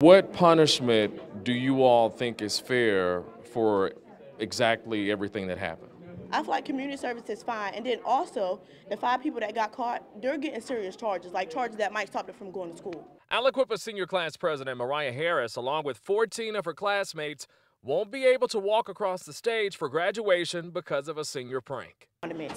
What punishment do you all think is fair for exactly everything that happened? I feel like community service is fine. And then also, the five people that got caught, they're getting serious charges, like charges that might stop them from going to school. Aliquippa Senior Class President Mariah Harris, along with 14 of her classmates, won't be able to walk across the stage for graduation because of a senior prank.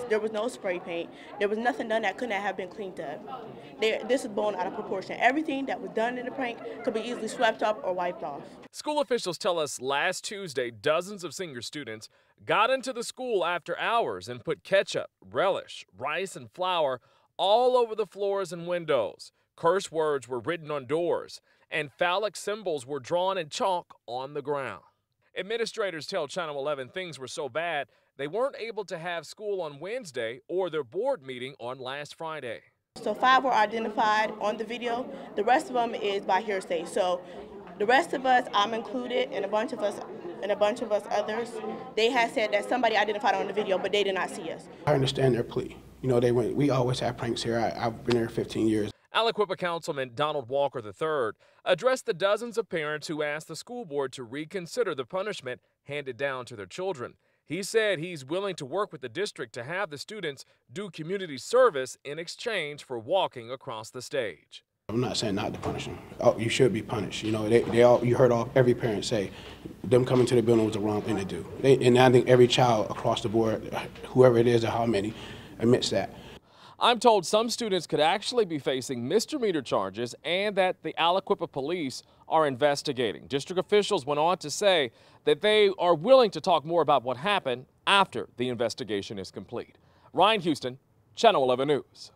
There was no spray paint. There was nothing done that couldn't have been cleaned up. There, this is blown out of proportion. Everything that was done in the prank could be easily swept up or wiped off. School officials tell us last Tuesday, dozens of senior students got into the school after hours and put ketchup, relish, rice, and flour all over the floors and windows. Curse words were written on doors, and phallic symbols were drawn in chalk on the ground. Administrators tell Channel 11 things were so bad they weren't able to have school on Wednesday or their board meeting on last Friday. So five were identified on the video. The rest of them is by hearsay. So the rest of us, I'm included, and a bunch of us, and a bunch of us others, they had said that somebody identified on the video, but they did not see us. I understand their plea. You know, they went. We always have pranks here. I, I've been here 15 years. Aliquippa Councilman Donald Walker III addressed the dozens of parents who asked the school board to reconsider the punishment handed down to their children. He said he's willing to work with the district to have the students do community service in exchange for walking across the stage. I'm not saying not to punish them. Oh, you should be punished. You know, they, they all you heard all every parent say, them coming to the building was the wrong thing to do. They, and I think every child across the board, whoever it is or how many, admits that. I'm told some students could actually be facing misdemeanor charges and that the Aliquippa police are investigating. District officials went on to say that they are willing to talk more about what happened after the investigation is complete. Ryan Houston, Channel 11 News.